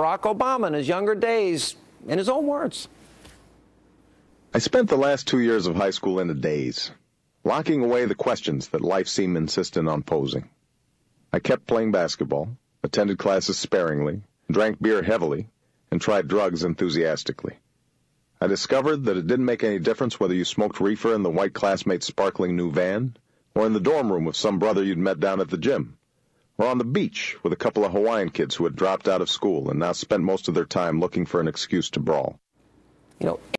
Barack Obama in his younger days, in his own words. I spent the last two years of high school in a daze, locking away the questions that life seemed insistent on posing. I kept playing basketball, attended classes sparingly, drank beer heavily, and tried drugs enthusiastically. I discovered that it didn't make any difference whether you smoked reefer in the white classmate's sparkling new van, or in the dorm room with some brother you'd met down at the gym, or on the beach with a couple of Hawaiian kids who had dropped out of school and now spent most of their time looking for an excuse to brawl. You know,